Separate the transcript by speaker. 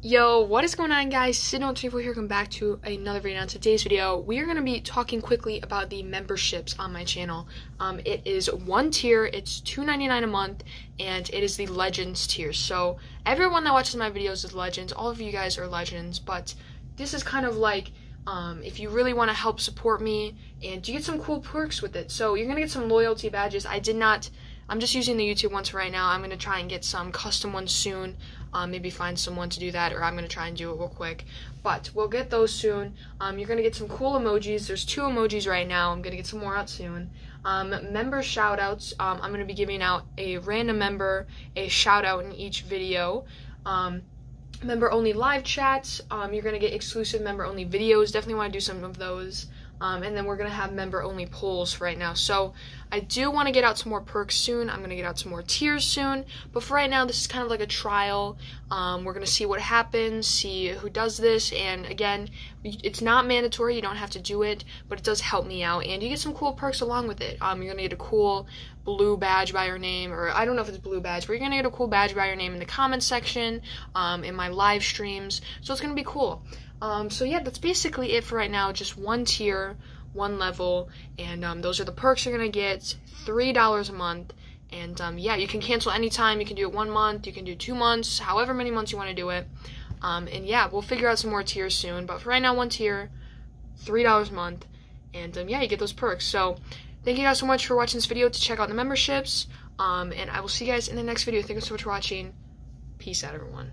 Speaker 1: Yo, what is going on guys? Sid24 here, come back to another video. On today's video, we are going to be talking quickly about the memberships on my channel. Um, it is one tier, it's $2.99 a month, and it is the Legends tier. So, everyone that watches my videos is Legends, all of you guys are Legends, but this is kind of like, um, if you really want to help support me, and you get some cool perks with it. So, you're going to get some loyalty badges. I did not I'm just using the YouTube ones right now. I'm going to try and get some custom ones soon. Um, maybe find someone to do that, or I'm going to try and do it real quick. But we'll get those soon. Um, you're going to get some cool emojis. There's two emojis right now. I'm going to get some more out soon. Um, member shoutouts. Um, I'm going to be giving out a random member a shout out in each video. Um, member only live chats. Um, you're going to get exclusive member only videos. Definitely want to do some of those. Um, and then we're going to have member only polls right now. So I do want to get out some more perks soon. I'm going to get out some more tiers soon. But for right now, this is kind of like a trial. Um, we're going to see what happens, see who does this. And again, it's not mandatory. You don't have to do it, but it does help me out. And you get some cool perks along with it. Um, you're going to get a cool blue badge by your name, or I don't know if it's blue badge, but you're to get a cool badge by your name in the comments section, um, in my live streams. So it's to be cool. Um, so yeah, that's basically it for right now. Just one tier, one level, and um, those are the perks you're gonna get. Three dollars a month, and um, yeah, you can cancel anytime. You can do it one month, you can do two months, however many months you want to do it. Um, and yeah, we'll figure out some more tiers soon. But for right now, one tier, three dollars a month, and um, yeah, you get those perks. So thank you guys so much for watching this video. To check out the memberships, um, and I will see you guys in the next video. Thank you so much for watching. Peace out, everyone.